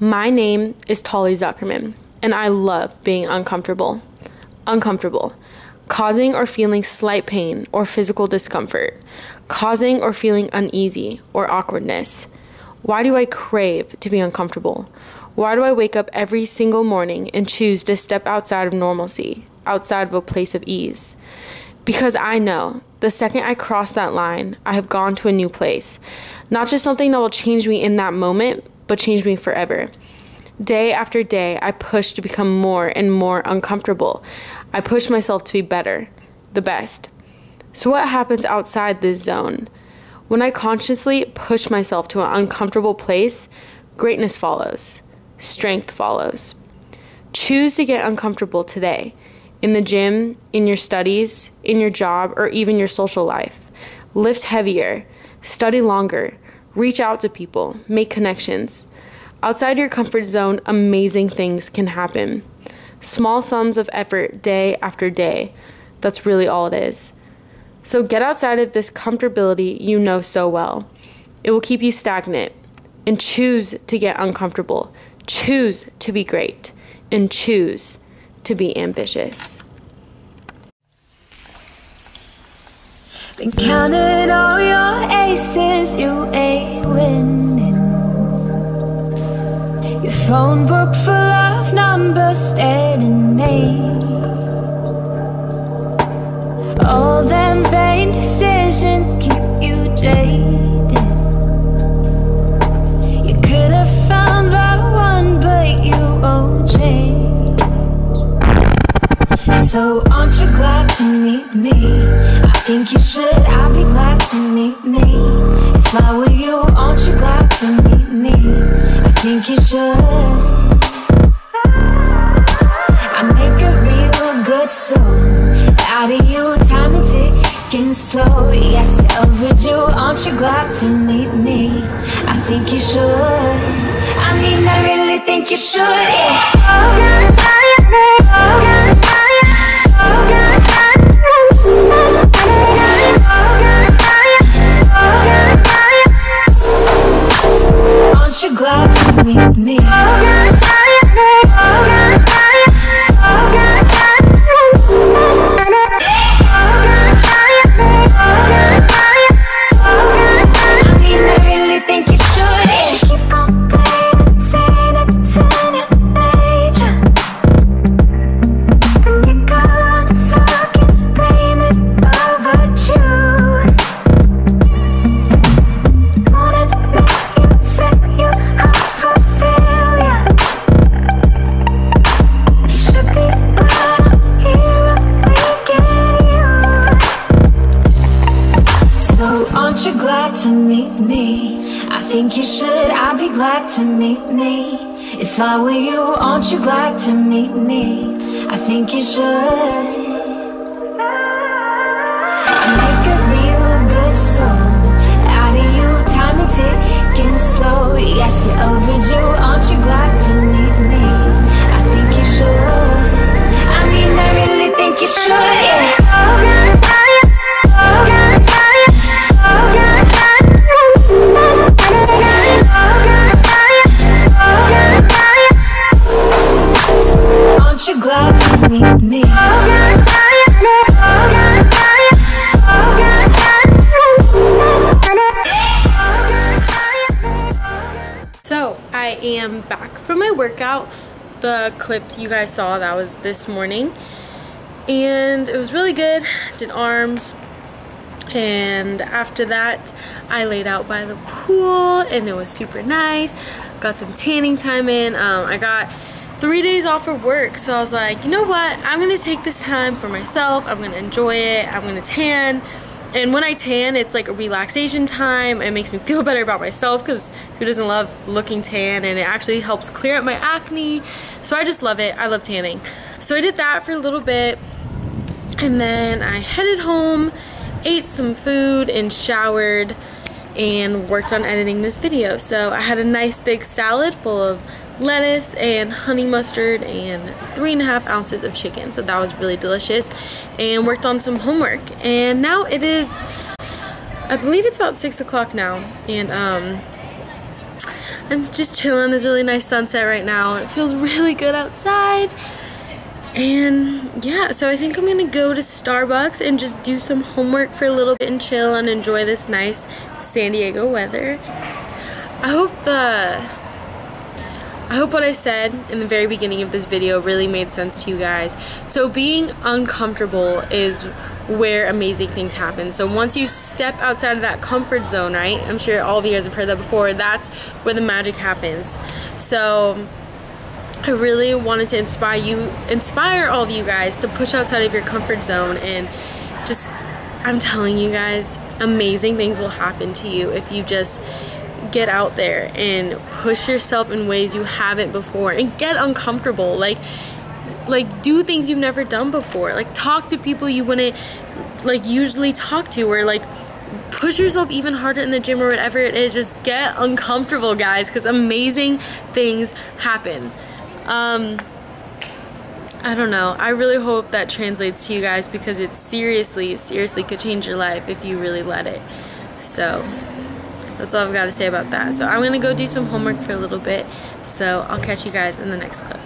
My name is Talli Zuckerman, and I love being uncomfortable. Uncomfortable. Causing or feeling slight pain or physical discomfort. Causing or feeling uneasy or awkwardness. Why do I crave to be uncomfortable? Why do I wake up every single morning and choose to step outside of normalcy, outside of a place of ease? Because I know the second I cross that line, I have gone to a new place. Not just something that will change me in that moment, but changed me forever. Day after day, I push to become more and more uncomfortable. I push myself to be better, the best. So, what happens outside this zone? When I consciously push myself to an uncomfortable place, greatness follows, strength follows. Choose to get uncomfortable today in the gym, in your studies, in your job, or even your social life. Lift heavier, study longer, reach out to people, make connections. Outside your comfort zone, amazing things can happen. Small sums of effort day after day. That's really all it is. So get outside of this comfortability you know so well. It will keep you stagnant. And choose to get uncomfortable. Choose to be great. And choose to be ambitious. Been counting all your aces, you ain't winning. Your phone book full of numbers, staring names. All them vain decisions keep you jaded. You could have found the one, but you won't change. So aren't you glad to meet me? I think you should, I'd be glad to meet me. If I were you, aren't you glad to meet me? I think you should. I make a real good song. Out of you, time and ticking slow. Yes, you're overdue, aren't you glad to meet me? I think you should. I mean, I really think you should, yeah oh, meet me? I'd be glad to meet me. If I were you, aren't you glad to meet me? I think you should. Make a real good song Out of you, time and ticking slow. Yes, you're overdue, aren't you glad to meet me? I think you should. I mean, I really think you should, yeah workout. The clip you guys saw that was this morning. And it was really good. Did arms. And after that, I laid out by the pool and it was super nice. Got some tanning time in. Um, I got three days off of work. So I was like, you know what? I'm to take this time for myself. I'm to enjoy it. I'm to tan. And when I tan, it's like a relaxation time. It makes me feel better about myself because who doesn't love looking tan? And it actually helps clear up my acne. So I just love it. I love tanning. So I did that for a little bit. And then I headed home, ate some food, and showered and worked on editing this video. So I had a nice big salad full of lettuce and honey mustard and three and a half ounces of chicken. So that was really delicious. And worked on some homework. And now it is, I believe it's about six o'clock now. And um, I'm just chilling. There's really nice sunset right now. It feels really good outside. And yeah, so I think I'm gonna go to Starbucks and just do some homework for a little bit and chill and enjoy this nice San Diego weather. I hope the I hope what I said in the very beginning of this video really made sense to you guys. So being uncomfortable is where amazing things happen. So once you step outside of that comfort zone, right? I'm sure all of you guys have heard that before. That's where the magic happens. So I really wanted to inspire you, inspire all of you guys to push outside of your comfort zone and just, I'm telling you guys, amazing things will happen to you if you just get out there and push yourself in ways you haven't before and get uncomfortable. Like, like do things you've never done before. Like talk to people you wouldn't like usually talk to or like push yourself even harder in the gym or whatever it is. Just get uncomfortable, guys, because amazing things happen. Um, I don't know. I really hope that translates to you guys because it seriously, seriously could change your life if you really let it. So, that's all I've got to say about that. So, I'm going to go do some homework for a little bit. So, I'll catch you guys in the next clip.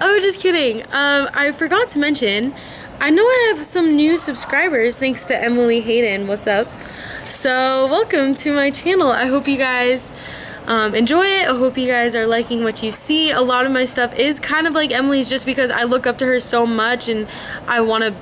Oh, just kidding. Um, I forgot to mention, I know I have some new subscribers thanks to Emily Hayden. What's up? So, welcome to my channel. I hope you guys um, enjoy it. I hope you guys are liking what you see. A lot of my stuff is kind of like Emily's just because I look up to her so much and I want to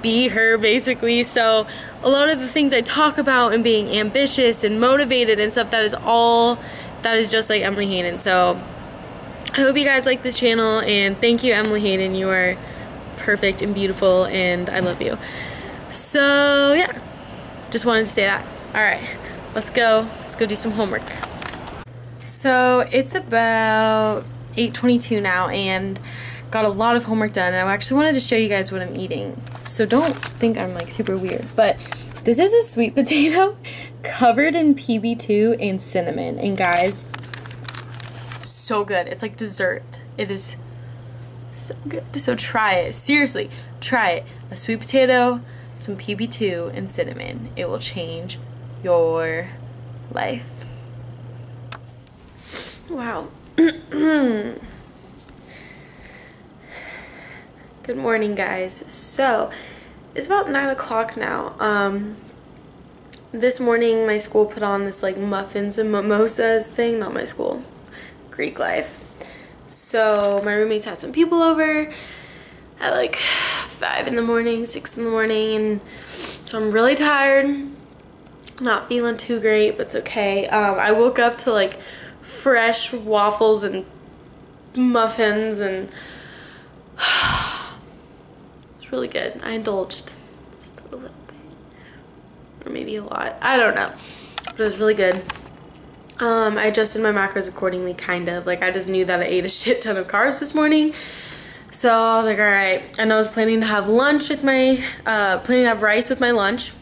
be her basically. So a lot of the things I talk about and being ambitious and motivated and stuff, that is all, that is just like Emily Hayden. So I hope you guys like this channel and thank you Emily Hayden. You are perfect and beautiful and I love you. So yeah, just wanted to say that. All right, let's go. Let's go do some homework. So it's about 8.22 now and got a lot of homework done. And I actually wanted to show you guys what I'm eating. So don't think I'm like super weird. But this is a sweet potato covered in PB2 and cinnamon. And guys, so good. It's like dessert. It is so good. So try it. Seriously, try it. A sweet potato, some PB2, and cinnamon. It will change your life. Wow. Good morning, guys. So, it's about 9 o'clock now. Um, this morning, my school put on this, like, muffins and mimosas thing. Not my school. Greek life. So, my roommates had some people over at, like, 5 in the morning, 6 in the morning. And so, I'm really tired. Not feeling too great, but it's okay. Um, I woke up to, like, fresh waffles and muffins and really good. I indulged just a little bit or maybe a lot. I don't know, but it was really good. Um, I adjusted my macros accordingly, kind of. Like I just knew that I ate a shit ton of carbs this morning. So I was like, all right. And I was planning to have lunch with my, uh, planning to have rice with my lunch.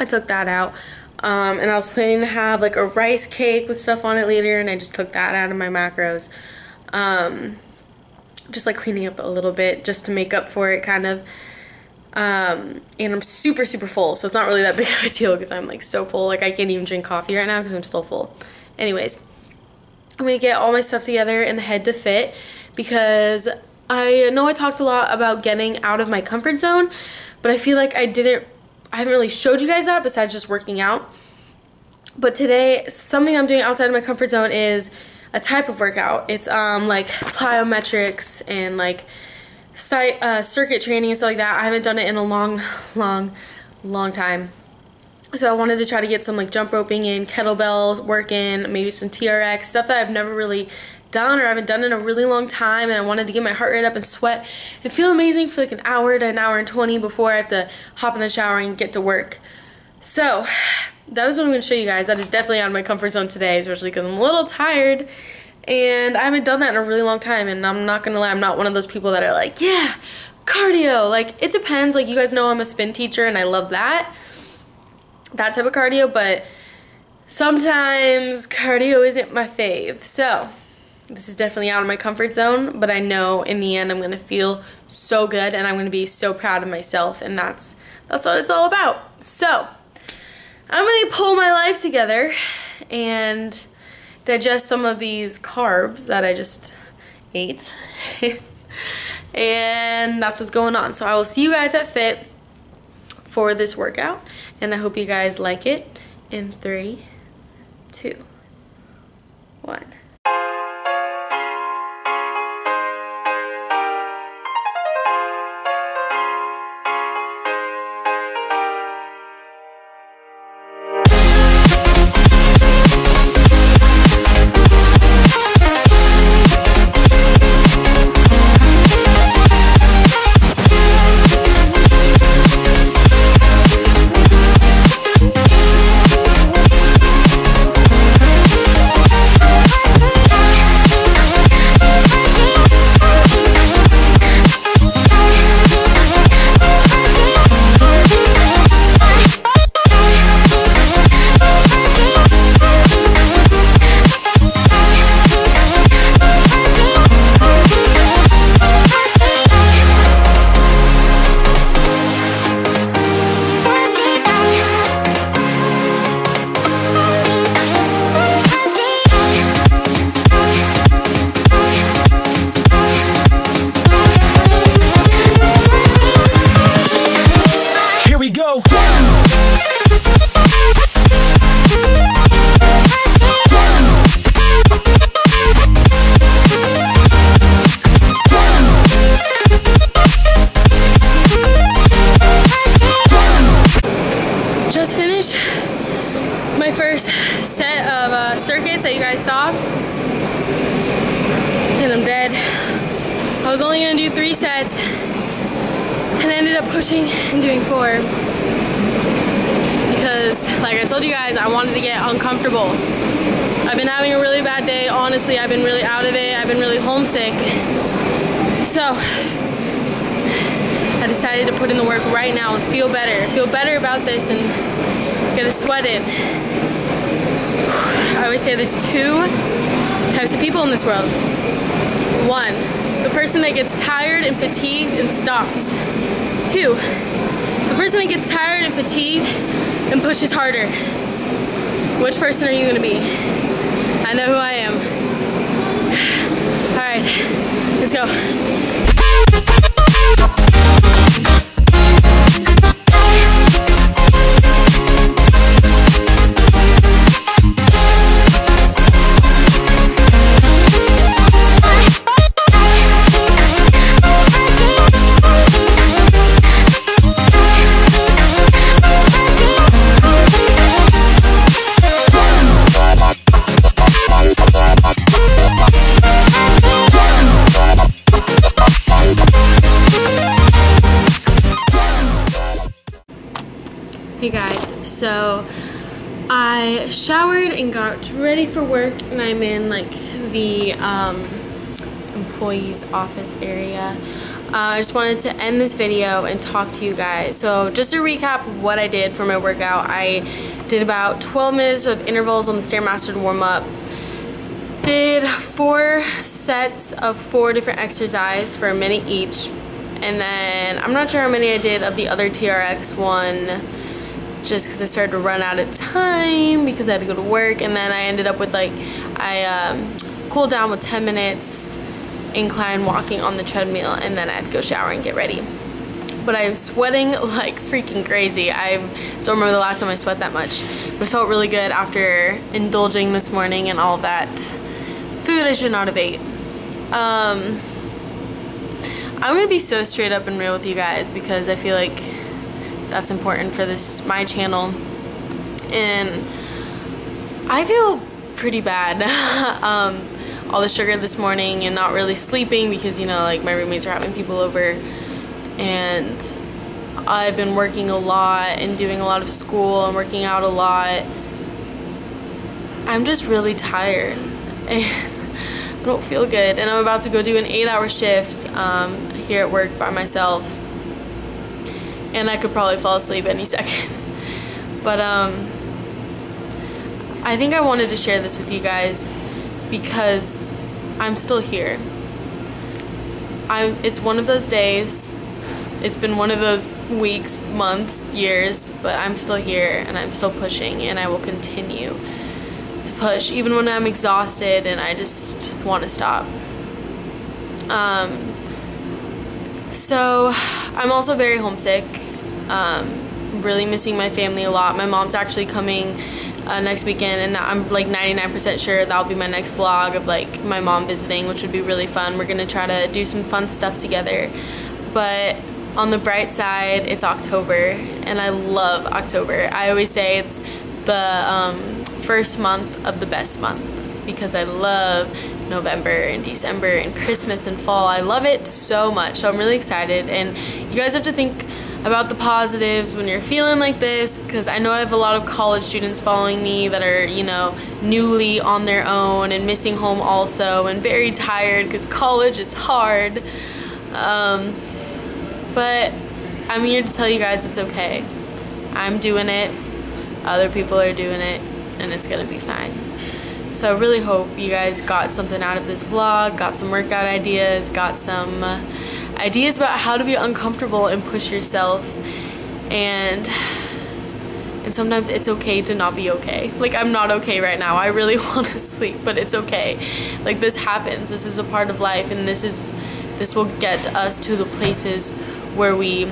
I took that out. Um, and I was planning to have like a rice cake with stuff on it later and I just took that out of my macros. Um, just like cleaning up a little bit just to make up for it kind of. Um, and I'm super, super full. So it's not really that big of a deal because I'm like so full. Like I can't even drink coffee right now because I'm still full. Anyways, I'm to get all my stuff together and head to fit because I know I talked a lot about getting out of my comfort zone, but I feel like I didn't I haven't really showed you guys that besides just working out. But today, something I'm doing outside of my comfort zone is a type of workout. It's um, like plyometrics and like uh, circuit training and stuff like that. I haven't done it in a long, long, long time. So I wanted to try to get some like jump roping in, kettlebell work in, maybe some TRX, stuff that I've never really done or I haven't done in a really long time and I wanted to get my heart rate up and sweat and feel amazing for like an hour to an hour and 20 before I have to hop in the shower and get to work. So that is what I'm going to show you guys. That is definitely out of my comfort zone today, especially because I'm a little tired and I haven't done that in a really long time and I'm not going to lie, I'm not one of those people that are like, yeah, cardio. Like it depends. Like you guys know I'm a spin teacher and I love that. That type of cardio, but sometimes cardio isn't my fave. So this is definitely out of my comfort zone, but I know in the end I'm going to feel so good and I'm going to be so proud of myself and that's that's what it's all about. So, I'm to pull my life together and digest some of these carbs that I just ate. and that's what's going on. So I will see you guys at Fit for this workout. And I hope you guys like it in three, two, one. Go. Guys I wanted to get uncomfortable I've been having a really bad day honestly I've been really out of it I've been really homesick so I decided to put in the work right now and feel better. Feel better about this and get a sweat in. I always say there's two types of people in this world. One, the person that gets tired and fatigued and stops. Two, the person that gets tired and fatigued and pushes harder. Which person are you gonna be? So I showered and got ready for work and I'm in like the um, employee's office area. Uh, I just wanted to end this video and talk to you guys. So just to recap what I did for my workout, I did about 12 minutes of intervals on the Stairmaster to warm up. Did four sets of four different exercises for a minute each. And then I'm not sure how many I did of the other TRX one just because I started to run out of time because I had to go to work and then I ended up with like I um, cooled down with 10 minutes incline walking on the treadmill and then I'd go shower and get ready. But I'm sweating like freaking crazy. I don't remember the last time I sweat that much but it felt really good after indulging this morning and all that food I should not have ate. Um, I'm gonna be so straight up and real with you guys because I feel like that's important for this my channel. And I feel pretty bad um, all the sugar this morning and not really sleeping because you know like my roommates are having people over. And I've been working a lot and doing a lot of school and working out a lot. I'm just really tired and I don't feel good. And I'm about to go do an eight hour shift um, here at work by myself and I could probably fall asleep any second. But um, I think I wanted to share this with you guys because I'm still here. I'm, it's one of those days. It's been one of those weeks, months, years, but I'm still here and I'm still pushing and I will continue. to push, even when I'm exhausted and I just want to stop. Um, so I'm also very homesick. Um, really missing my family a lot. My mom's actually coming uh, next weekend and I'm like 99% sure that'll be my next vlog of like my mom visiting which would be really fun. We're gonna try to do some fun stuff together. But on the bright side, it's October and I love October. I always say it's the um, first month of the best months because I love November and December and Christmas and fall. I love it so much. So I'm really excited and you guys have to think about the positives when you're feeling like this because I know I have a lot of college students following me that are, you know, newly on their own and missing home also and very tired because college is hard. Um, but I'm here to tell you guys it's okay. I'm doing it, other people are doing it, and it's gonna be fine. So I really hope you guys got something out of this vlog, got some workout ideas, got some uh, ideas about how to be uncomfortable and push yourself and and sometimes it's okay to not be okay. Like i'm not okay right now. I really want to sleep but it's okay. Like this happens. This is a part of life and this is this will get us to the places where we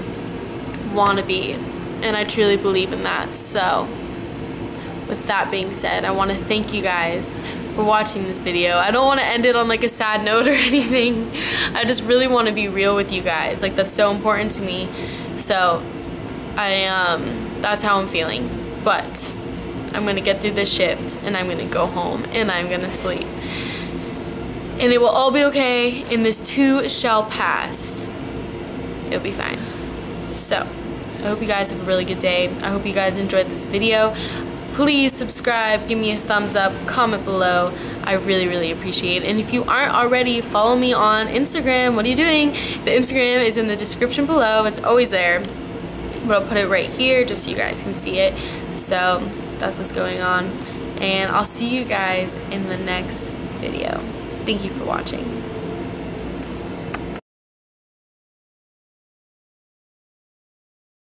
want to be and i truly believe in that. So with that being said i want to thank you guys for watching this video. I don't want to end it on like a sad note or anything. I just really want to be real with you guys. Like that's so important to me. So I um that's how I'm feeling. But I'm going to get through this shift and I'm going to go home and I'm going to sleep. And it will all be okay and this too shall pass. It'll be fine. So, I hope you guys have a really good day. I hope you guys enjoyed this video please subscribe, give me a thumbs up, comment below. I really, really appreciate it. And if you aren't already, follow me on Instagram. What are you doing? The Instagram is in the description below. It's always there. But I'll put it right here just so you guys can see it. So that's what's going on. And I'll see you guys in the next video. Thank you for watching.